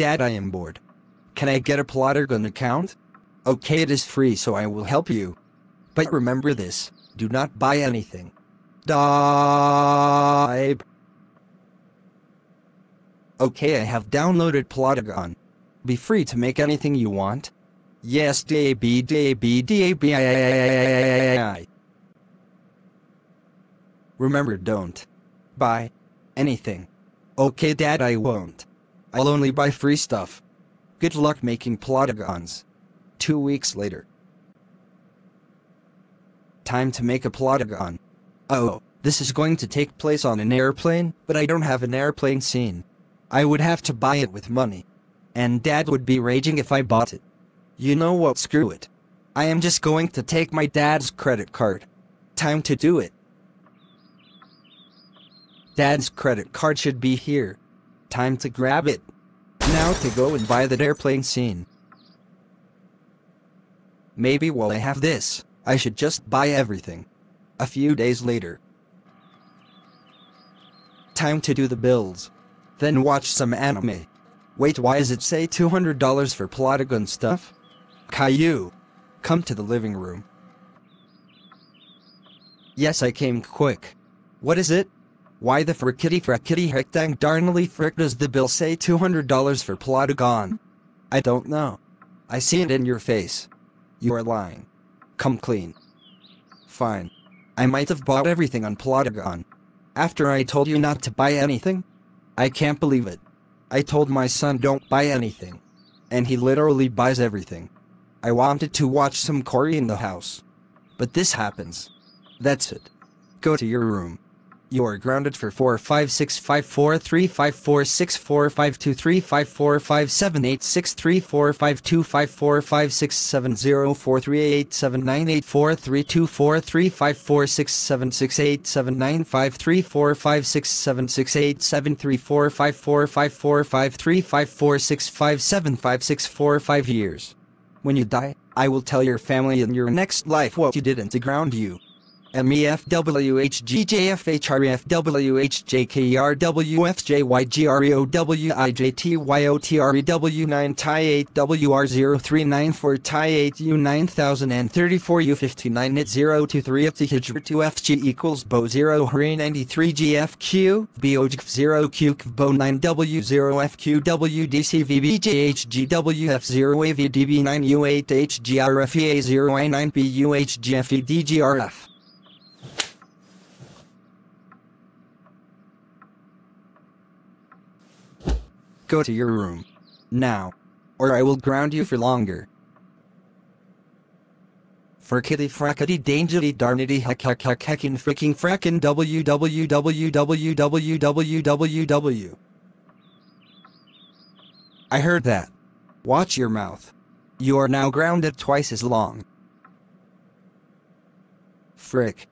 Dad, I am bored. Can I get a Plotagon account? Okay, it is free, so I will help you. But remember this do not buy anything. Die. Okay, I have downloaded Plotagon. Be free to make anything you want. Yes, DAB, DAB, DAB. Remember, don't buy anything. Okay, Dad, I won't. I'll only buy free stuff. Good luck making Plotagons. Two weeks later. Time to make a Plotagon. Oh, this is going to take place on an airplane, but I don't have an airplane scene. I would have to buy it with money. And Dad would be raging if I bought it. You know what, screw it. I am just going to take my dad's credit card. Time to do it. Dad's credit card should be here. Time to grab it. Now to go and buy that airplane scene. Maybe while I have this, I should just buy everything. A few days later. Time to do the bills. Then watch some anime. Wait, why does it say $200 for Plotagon stuff? Caillou. Come to the living room. Yes, I came quick. What is it? Why the frickity frickity heck dang darnly frick does the bill say $200 for Plotagon? I don't know. I see it in your face. You are lying. Come clean. Fine. I might have bought everything on Plotagon. After I told you not to buy anything? I can't believe it. I told my son don't buy anything. And he literally buys everything. I wanted to watch some Cory in the house. But this happens. That's it. Go to your room. You are grounded for 4 5 6 5 4 3 5 4 6 4 5 2 3 5 4 5 7 8 6 3 4 5 2 5 4 5 6 7 0 4 3 8 7 9 8 4 3 2 4 3 5 4 6 7 6 8 7 9 5 3 4 5 6 7 6 8 7 3 4 5 4 5 4 5 3 5 4 6 5 7 5 6 4 5 years. When you die, I will tell your family in your next life what you did and to ground you. MEFWHGJFHREFWHJKERWFJYGREOWIJTYOTREW9 Tie 8 WR0394 Tie 8 U9034 U59 NIT 023 FT Hijr 2 FG equals Bo 0 Hre 93 GFQ BOJF 0 Q Bo 9 W 0 FQW DCVB JHGWF 0 AVDB 9 U8 Go to your room. Now. Or I will ground you for longer. Frickety frackety dangety darnity heck heck heck heckin fricking frackin www. I heard that. Watch your mouth. You are now grounded twice as long. Frick.